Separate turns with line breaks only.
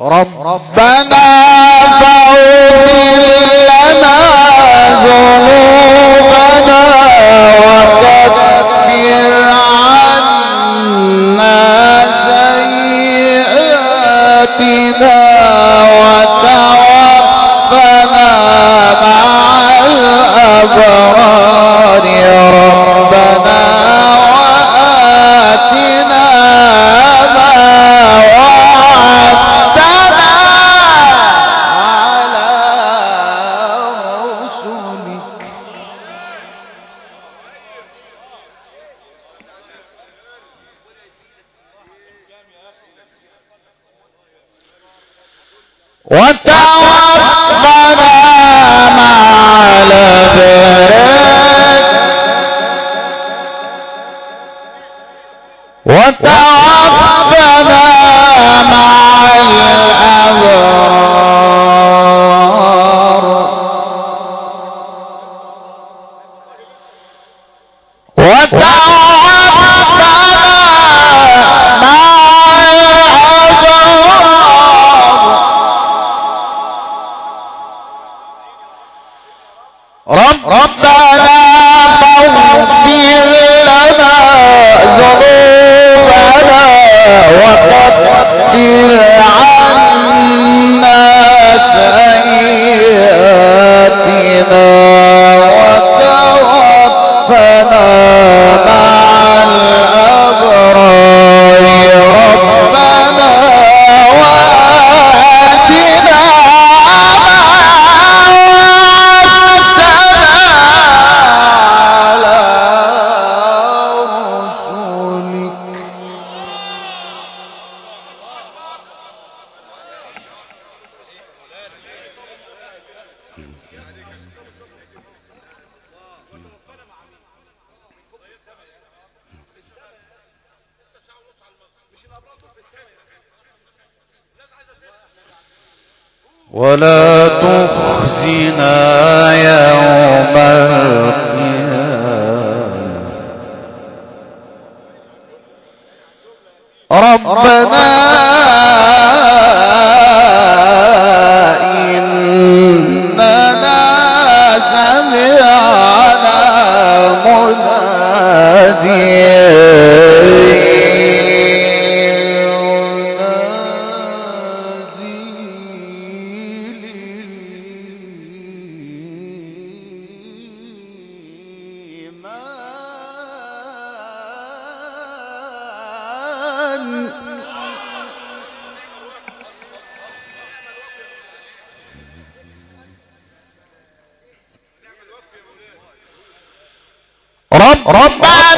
ربنا فاغفر وتوفنا مع الأبرار وتوفنا مع الأبرار وتوفنا ولا تخزنا يوم القيامة. ربنا ربنا